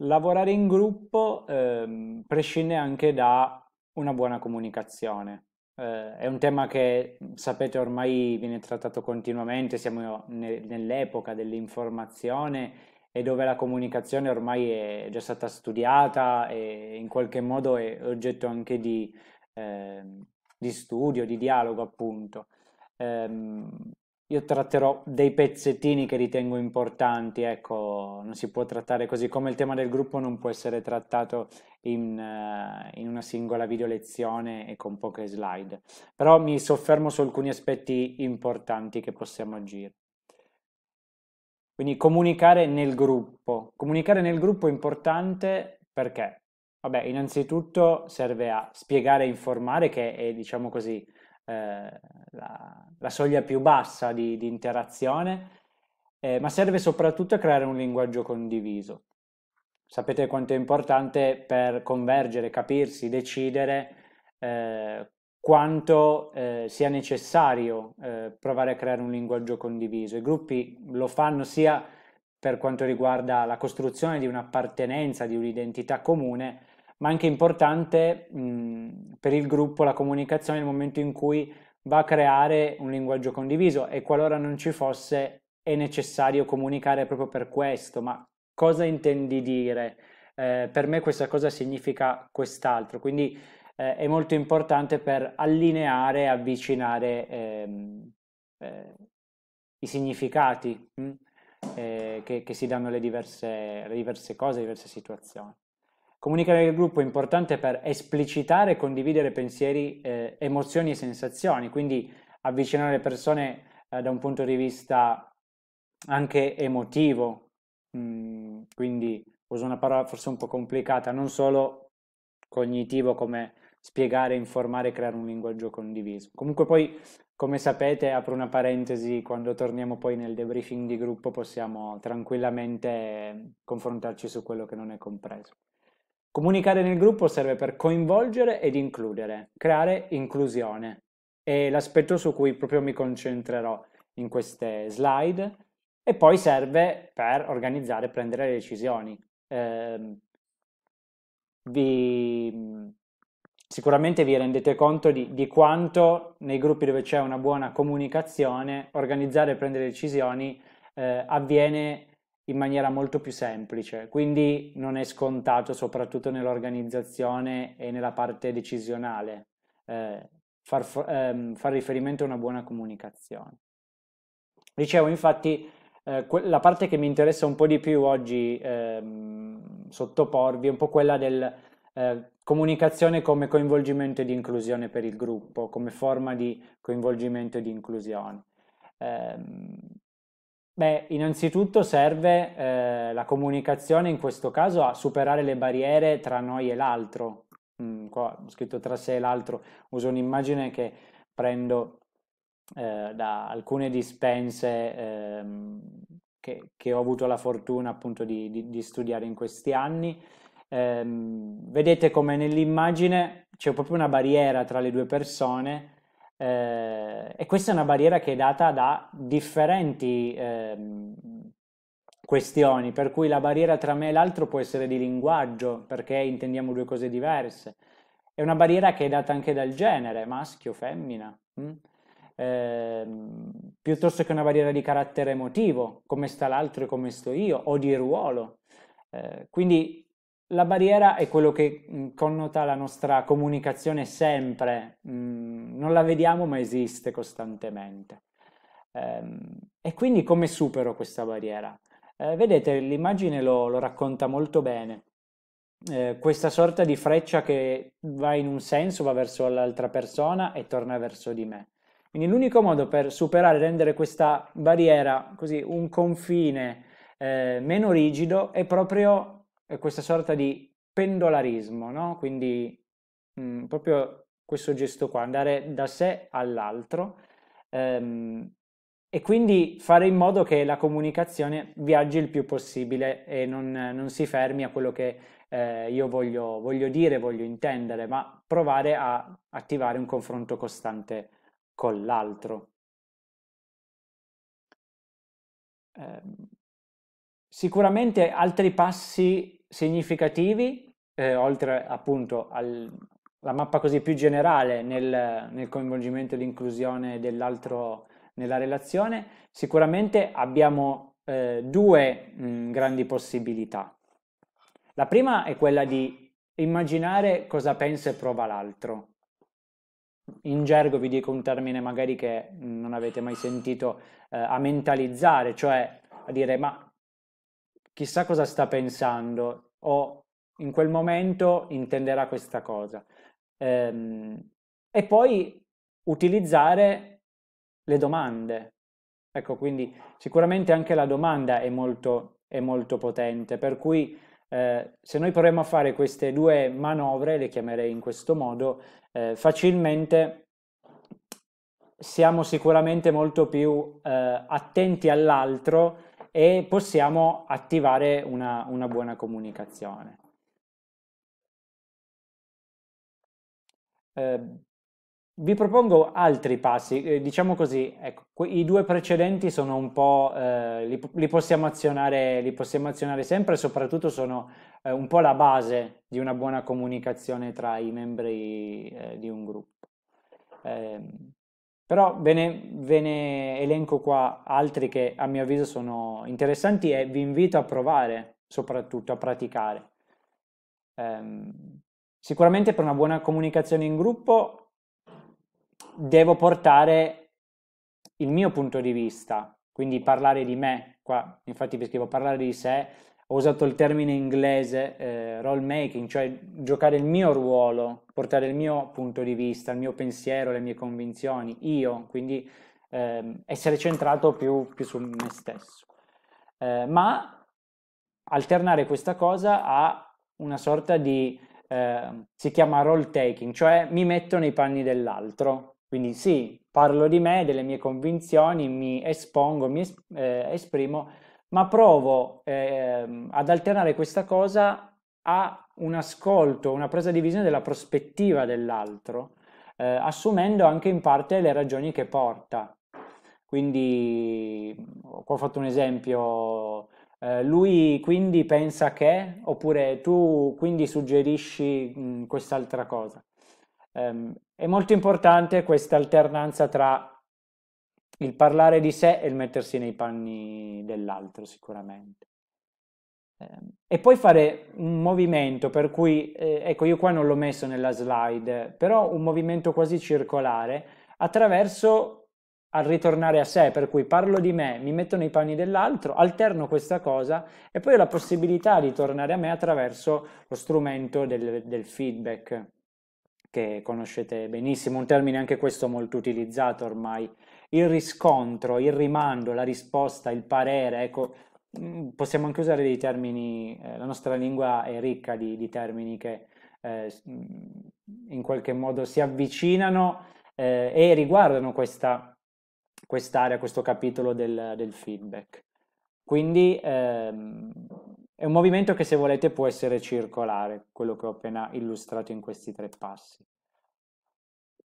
Lavorare in gruppo ehm, prescinde anche da una buona comunicazione. Eh, è un tema che sapete ormai viene trattato continuamente, siamo ne- nell'epoca dell'informazione e dove la comunicazione ormai è già stata studiata e in qualche modo è oggetto anche di, ehm, di studio, di dialogo, appunto. Ehm, io tratterò dei pezzettini che ritengo importanti, ecco, non si può trattare così come il tema del gruppo non può essere trattato in, eh, in una singola video lezione e con poche slide. Però mi soffermo su alcuni aspetti importanti che possiamo agire. Quindi comunicare nel gruppo. Comunicare nel gruppo è importante perché? Vabbè, innanzitutto serve a spiegare e informare, che è, diciamo così, eh, la, la, soglia più bassa di, di interazione, eh, ma serve soprattutto a creare un linguaggio condiviso. Sapete quanto è importante per convergere, capirsi, decidere eh, quanto eh, sia necessario eh, provare a creare un linguaggio condiviso. I gruppi lo fanno sia per quanto riguarda la costruzione di un'appartenenza, di un'identità comune, ma anche importante mh, per il gruppo la comunicazione nel momento in cui va a creare un linguaggio condiviso e qualora non ci fosse è necessario comunicare proprio per questo, ma cosa intendi dire? Eh, per me questa cosa significa quest'altro, quindi eh, è molto importante per allineare e avvicinare ehm, eh, i significati eh, che, che, si danno alle diverse, alle diverse cose, alle diverse situazioni. Comunicare nel gruppo è importante per esplicitare e condividere pensieri, eh, emozioni e sensazioni, quindi avvicinare le persone eh, da un punto di vista anche emotivo, mm, quindi uso una parola forse un po' complicata, non solo cognitivo come spiegare, informare, creare un linguaggio condiviso. Comunque poi, come sapete, apro una parentesi, quando torniamo poi nel debriefing di gruppo possiamo tranquillamente confrontarci su quello che non è compreso. Comunicare nel gruppo serve per coinvolgere ed includere, creare inclusione. È l'aspetto su cui proprio mi concentrerò in queste slide e poi serve per organizzare e prendere le decisioni. Eh, vi, sicuramente vi rendete conto di, di, quanto nei gruppi dove c'è una buona comunicazione, organizzare e prendere decisioni eh, avviene in maniera molto più semplice, quindi non è scontato soprattutto nell'organizzazione e nella parte decisionale eh, far, ehm, far, riferimento a una buona comunicazione. Dicevo infatti eh, la parte che mi interessa un po' di più oggi ehm, sottoporvi è un po' quella del eh, comunicazione come coinvolgimento e di inclusione per il gruppo, come forma di coinvolgimento e di inclusione. Eh, Beh, innanzitutto serve eh, la comunicazione in questo caso a superare le barriere tra noi e l'altro. Mm, qua ho scritto tra sé e l'altro, uso un'immagine che prendo eh, da alcune dispense ehm, che, che, ho avuto la fortuna appunto di, di, di studiare in questi anni. Ehm, vedete come nell'immagine c'è proprio una barriera tra le due persone eh, e questa è una barriera che è data da differenti eh, questioni, per cui la barriera tra me e l'altro può essere di linguaggio, perché intendiamo due cose diverse. È una barriera che è data anche dal genere, maschio, femmina, hm? eh, piuttosto che una barriera di carattere emotivo, come sta l'altro e come sto io, o di ruolo. Eh, quindi la barriera è quello che connota la nostra comunicazione sempre, non la vediamo ma esiste costantemente. Ehm, e quindi come supero questa barriera? Eh, vedete, l'immagine lo, lo, racconta molto bene. Eh, questa sorta di freccia che va in un senso, va verso l'altra persona e torna verso di me. Quindi l'unico modo per superare, rendere questa barriera così un confine eh, meno rigido è proprio questa sorta di pendolarismo, no? Quindi mh, mm, proprio questo gesto qua, andare da sé all'altro ehm, e quindi fare in modo che la comunicazione viaggi il più possibile e non, non si fermi a quello che eh, io voglio, voglio dire, voglio intendere, ma provare a attivare un confronto costante con l'altro. Eh, Sicuramente altri passi significativi, eh, oltre appunto alla mappa così più generale nel, nel coinvolgimento e l'inclusione dell'altro nella relazione, sicuramente abbiamo eh, due mh, grandi possibilità. La prima è quella di immaginare cosa pensa e prova l'altro. In gergo vi dico un termine magari che non avete mai sentito, eh, a mentalizzare, cioè a dire ma chissà cosa sta pensando o in quel momento intenderà questa cosa. Ehm, e poi utilizzare le domande. Ecco, quindi sicuramente anche la domanda è molto, è molto potente, per cui eh, se noi proviamo a fare queste due manovre, le chiamerei in questo modo, eh, facilmente siamo sicuramente molto più eh, attenti all'altro e possiamo attivare una, una buona comunicazione. Eh, vi propongo altri passi, eh, diciamo così, ecco, i due precedenti sono un po', eh, li, li, possiamo azionare, li possiamo azionare sempre e soprattutto sono eh, un po' la base di una buona comunicazione tra i membri eh, di un gruppo. Però ve ne, ve ne elenco qua altri che a mio avviso sono interessanti e vi invito a provare, soprattutto a praticare. Um, sicuramente per una buona comunicazione in gruppo devo portare il mio punto di vista, quindi parlare di me, qua infatti vi scrivo parlare di sé, ho usato il termine inglese eh, role making, cioè giocare il mio ruolo, portare il mio punto di vista, il mio pensiero, le mie convinzioni, io, quindi eh, essere centrato più, più, su me stesso. Eh, ma alternare questa cosa a una sorta di, eh, si chiama role taking, cioè mi metto nei panni dell'altro. Quindi sì, parlo di me, delle mie convinzioni, mi espongo, mi eh, esprimo, ma provo eh, ad alternare questa cosa a un ascolto, una presa di visione della prospettiva dell'altro, eh, assumendo anche in parte le ragioni che porta. Quindi, qua ho fatto un esempio, eh, lui quindi pensa che, oppure tu quindi suggerisci quest'altra cosa. Um, è molto importante questa alternanza tra il parlare di sé e il mettersi nei panni dell'altro sicuramente. Eh, e poi fare un movimento per cui, eh, ecco io qua non l'ho messo nella slide, però un movimento quasi circolare attraverso al ritornare a sé, per cui parlo di me, mi metto nei panni dell'altro, alterno questa cosa e poi ho la possibilità di tornare a me attraverso lo strumento del, del feedback, che conoscete benissimo, un termine anche questo molto utilizzato ormai il riscontro, il rimando, la risposta, il parere, ecco, mm, possiamo anche usare dei termini, eh, la nostra lingua è ricca di, di termini che eh, mm, in qualche modo si avvicinano eh, e riguardano questa quest'area, questo capitolo del, del feedback. Quindi ehm, è un movimento che se volete può essere circolare, quello che ho appena illustrato in questi tre passi.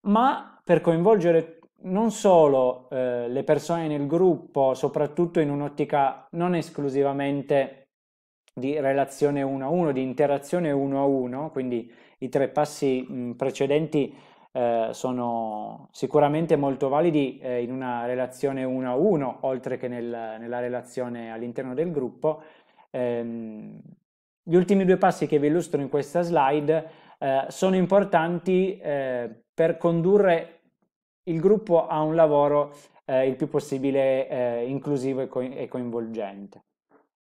Ma per coinvolgere non solo eh, le persone nel gruppo, soprattutto in un'ottica non esclusivamente di relazione uno a uno, di interazione uno a uno, quindi i tre passi mh, precedenti eh, sono sicuramente molto validi eh, in una relazione uno a uno, oltre che nel, nella relazione all'interno del gruppo. Ehm, gli ultimi due passi che vi illustro in questa slide eh, sono importanti eh, per condurre il gruppo ha un lavoro eh, il più possibile eh, inclusivo e, co- e coinvolgente.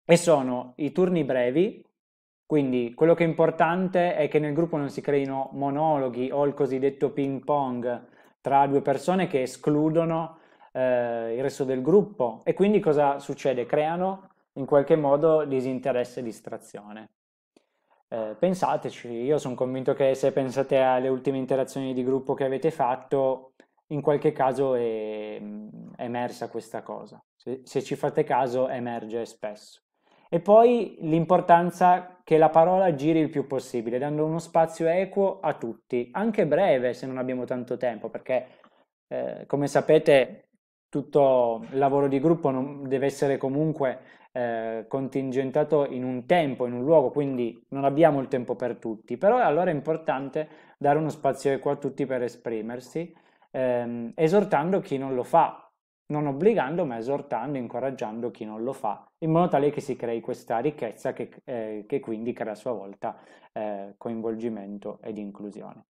E sono i turni brevi, quindi quello che è importante è che nel gruppo non si creino monologhi o il cosiddetto ping pong tra due persone che escludono eh, il resto del gruppo e quindi cosa succede? Creano in qualche modo disinteresse e distrazione. Eh, pensateci, io sono convinto che se pensate alle ultime interazioni di gruppo che avete fatto, in qualche caso è, è emersa questa cosa. Se, se, ci fate caso emerge spesso. E poi l'importanza che la parola giri il più possibile, dando uno spazio equo a tutti, anche breve se non abbiamo tanto tempo, perché eh, come sapete tutto il lavoro di gruppo non, deve essere comunque eh, contingentato in un tempo, in un luogo, quindi non abbiamo il tempo per tutti, però allora è importante dare uno spazio equo a tutti per esprimersi, ehm, esortando chi non lo fa, non obbligando ma esortando, incoraggiando chi non lo fa, in modo tale che si crei questa ricchezza che, eh, che quindi crea a sua volta eh, coinvolgimento ed inclusione.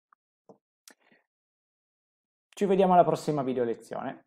Ci vediamo alla prossima video lezione.